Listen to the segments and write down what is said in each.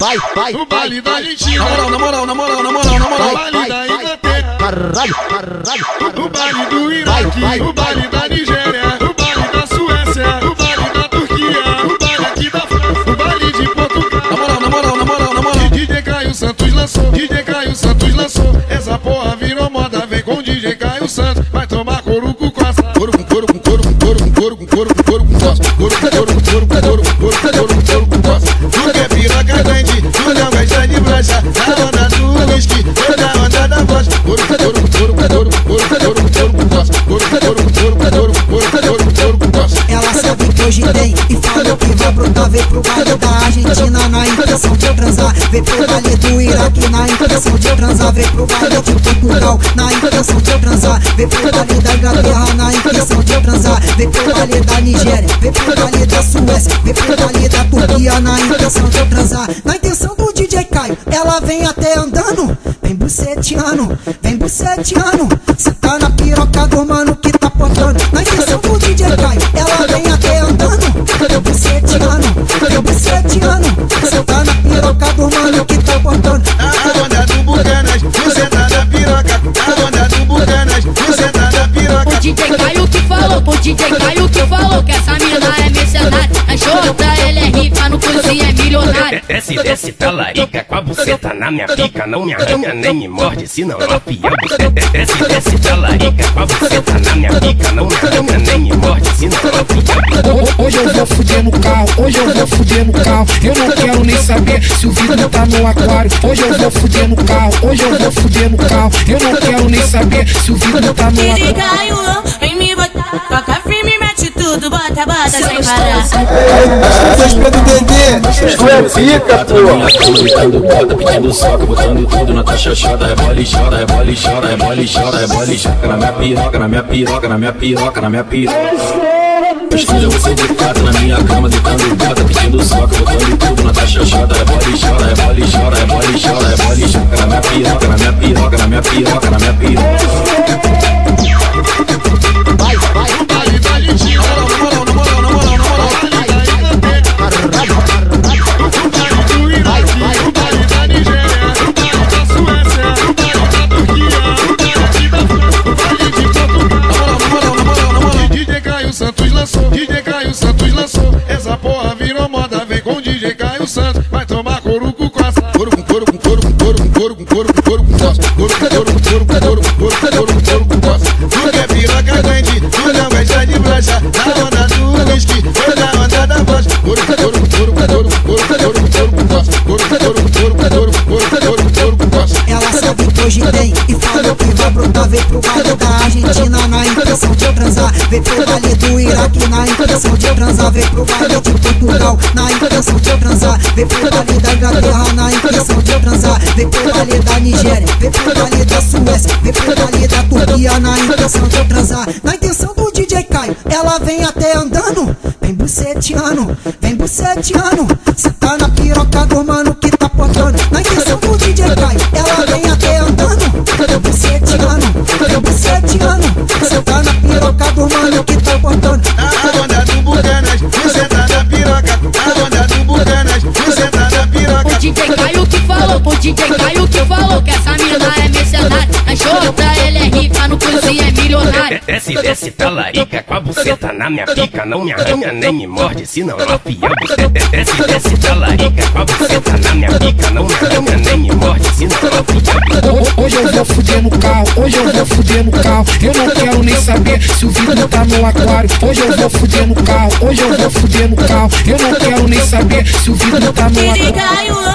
Vai, vai, O baile da Argentina. Na moral, na moral, na moral, na moral, na moral. O baile da Inglaterra. Caralho, caralho. O baile do Iraque. O baile da Nigéria. O baile da Suécia. O baile da Turquia. O baile aqui da França. O baile de Portugal. Na moral, na moral, na moral, na moral. DJ Caio Santos lançou, DJ Caio Santos lançou. Essa porra virou moda, vem com DJ Caio Santos. Vai tomar coruco com essa. Couro com couro com couro com couro com couro com couro com couro com. Couro com couro com couro com couro com couro com couro brocha. Na onda do whisky, eu na onda da voz. Couro com couro com couro com couro com com couro com couro com couro com tosse. Ela sabe que hoje tem e falou que vai brotar. Vem pro baile da Argentina na intenção de transar. Vem pro baile do Iraque na intenção de transar. Vem pro baile de Portugal na intenção de transar. Vem pro baile da Inglaterra na intenção de. Vem pro baile da Nigéria. Vem pro baile da Suécia. Vem pro baile da Turquia na intenção de transar. Na intenção do DJ Caio, ela vem até andando. Vem buceteando, vem buceteando. Cê tá na piroca do mano que tá portando. Na intenção do DJ Caio, ela é milionária. Desce, desce, talarica com a buceta na minha pica. Não me arranha nem me morde, senão eu afio a buceta. Desce, desce, talarica com a buceta na minha pica. Não me arranha nem me morde, senão eu afio a buceta. Ho- Hoje eu vou fuder no carro, hoje eu vou fuder no carro. Eu não quero nem saber se o vidro tá no aquário. Hoje eu vou fuder no carro, hoje eu vou fuder no carro. Eu não quero nem saber se o vidro tá no aquário. Caio, vem me botar. Toca firme, mete tudo, bota, bota sem parar. Tu é pica, pô. Pedindo soca, botando tudo na taxa chota. Rebole, chora, rebole, chora, rebole, chora, rebole, chora. Na minha piroca, na minha piroca, na minha piroca, na minha piroca. Escolha você de quatro na minha cama, gritando bota, pedindo soca, botando tudo na taxa chota. Rebole, chora, rebole, chora, rebole, chora, rebole, chora. Na minha piroca, na minha piroca, na minha piroca, na minha piroca. Na onda do whisky, eu na onda da voz. Tosse. Ela sabe que hoje tem e falou que vai brotar. Vem pro baile da Argentina na intenção de transar. Vem pro baile do intenção de transar. Vem pro de Portugal na intenção de transar. Vem pro baile da Inglaterra na intenção de transar. Vem pro baile da Nigéria. Vem pro baile da Suécia. Vem pro baile da Turquia na intenção de transar. Na intenção do DJ Caio, ela vem até andando. Vem buceteando, vem buceteando. Cê tá na milionária. Desce, desce, talarica com a buceta na minha pica. Não me arranha nem me morde, senão eu afio a buceta. Desce, desce, talarica com a buceta na minha pica. Não me arranha nem me morde, senão eu afio a buceta. Ho- Hoje eu vou fuder no carro, hoje eu vou fuder no carro. Eu não quero nem saber se o vidro tá no aquário. Hoje eu vou fuder no carro, hoje eu vou fuder no carro. Eu não quero nem saber se o vidro tá no aquário.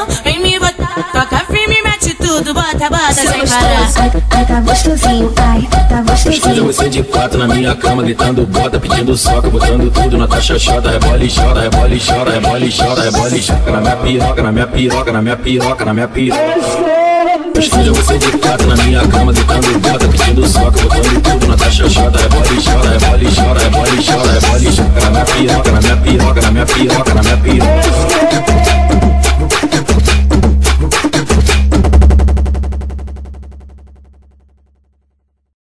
Ai, ai, tá gostosinho, ai, tá você de quatro na minha cama, gritando bota, pedindo soca, botando tudo na taxa chota. Rebole, chora, rebole, chora, rebole, chora, rebole, chora. Na minha piroca, na minha piroca, na minha piroca, na minha piroca. Escolha você de quatro na minha cama, gritando bota, pedindo soca, botando tudo na taxa chota. Rebole, chora, rebole, chora, rebole, chora, rebole, chora. Na minha piroca, na minha piroca, na minha piroca, na minha piroca.